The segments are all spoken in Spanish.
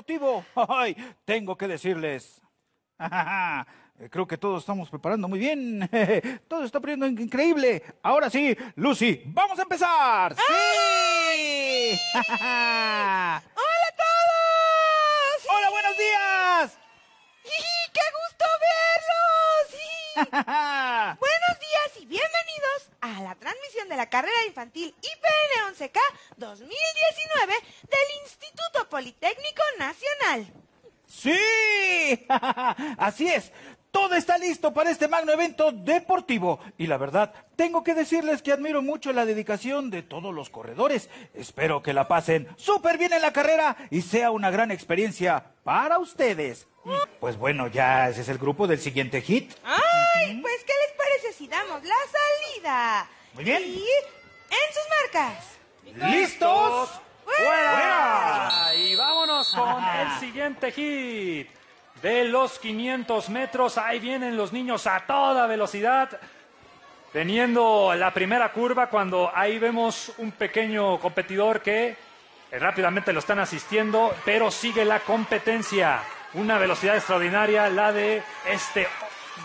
deportivo. Ay, tengo que decirles. Creo que todos estamos preparando muy bien. Todo está poniendo in- increíble. Ahora sí, Lucy, vamos a empezar. ¡Sí! ¡Hola a todos! ¡Hola, buenos días! ¡Y qué gusto verlos! Buenos días y bienvenidos a la transmisión de la carrera infantil IPN 11K 2019 del Instituto Politécnico Nacional. ¡Sí! Así es. Todo está listo para este magno evento deportivo. Y la verdad, tengo que decirles que admiro mucho la dedicación de todos los corredores. Espero que la pasen súper bien en la carrera y sea una gran experiencia para ustedes. Pues bueno, ya ese es el grupo del siguiente hit. ¡Ay! Pues, ¿qué les parece si damos la salida? Muy bien. Y en sus marcas. ¿Listos? El siguiente hit. De los 500 metros, ahí vienen los niños a toda velocidad. Teniendo la primera curva, cuando ahí vemos un pequeño competidor que eh, rápidamente lo están asistiendo, pero sigue la competencia. Una velocidad extraordinaria, la de este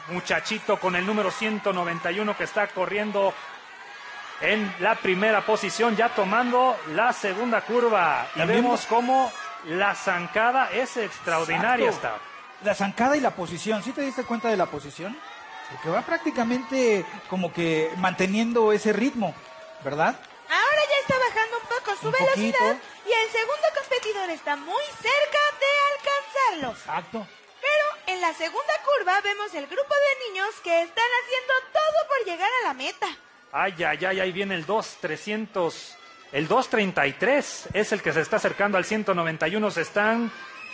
muchachito con el número 191 que está corriendo en la primera posición, ya tomando la segunda curva. Y También- vemos cómo la zancada es extraordinaria. Exacto. Está. La zancada y la posición, ¿sí te diste cuenta de la posición? Porque va prácticamente como que manteniendo ese ritmo, ¿verdad? Ahora ya está bajando un poco su Un velocidad poquito. y el segundo competidor está muy cerca de alcanzarlos. Exacto. Pero en la segunda curva vemos el grupo de niños que están haciendo todo por llegar a la meta. Ay, ay, ay, ahí viene el 2.300. El 2.33 es el que se está acercando al 191. Se están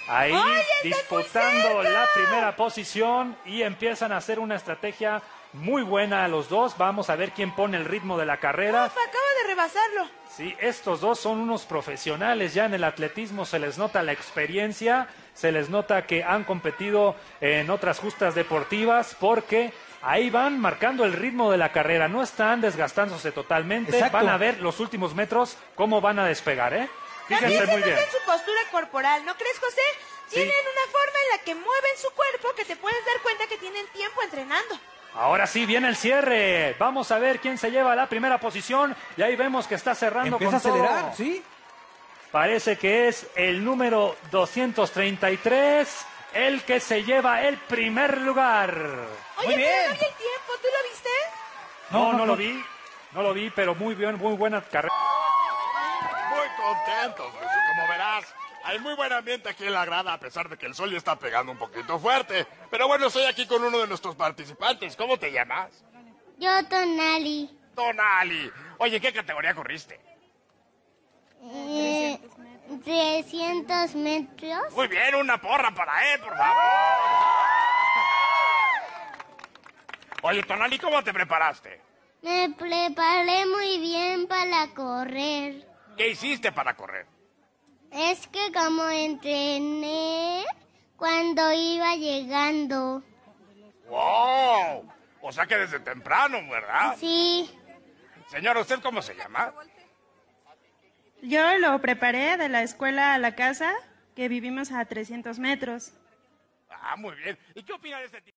ahí ¡Ay, están muy disputando la primera posición y empiezan a hacer una estrategia muy buena a los dos. Vamos a ver quién pone el ritmo de la carrera. Uf, acaba de rebasarlo. Sí, estos dos son unos profesionales ya en el atletismo, se les nota la experiencia, se les nota que han competido en otras justas deportivas porque ahí van marcando el ritmo de la carrera, no están desgastándose totalmente, Exacto. van a ver los últimos metros cómo van a despegar, ¿eh? También Fíjense se muy nota bien. en su postura corporal, ¿no crees, José? Tienen una forma en la que mueven su cuerpo que te puedes dar cuenta que tienen tiempo entrenando. Ahora sí viene el cierre. Vamos a ver quién se lleva la primera posición. Y ahí vemos que está cerrando Empieza a con todo. acelerar, ¿sí? Parece que es el número 233 el que se lleva el primer lugar. Oye, Muy bien. pero no el tiempo, ¿tú lo viste? No, No, lo vi. No lo vi, pero muy bien, muy buena carrera. Muy contentos, como verás. Hay muy buen ambiente aquí en la grada, a pesar de que el sol ya está pegando un poquito fuerte. Pero bueno, estoy aquí con uno de nuestros participantes. ¿Cómo te llamas? Yo, Tonali. Tonali. Oye, ¿qué categoría corriste? Eh, 300 metros. Muy bien, una porra para él, por favor. Oye, Tonali, ¿cómo te preparaste? Me preparé muy bien para correr. ¿Qué hiciste para correr? Es que como entrené cuando iba llegando. ¡Wow! O sea que desde temprano, ¿verdad? Sí, Señora, ¿usted cómo se llama? Yo lo preparé de la escuela a la casa, que vivimos a 300 metros. Ah, muy bien. ¿Y qué opina de este tipo?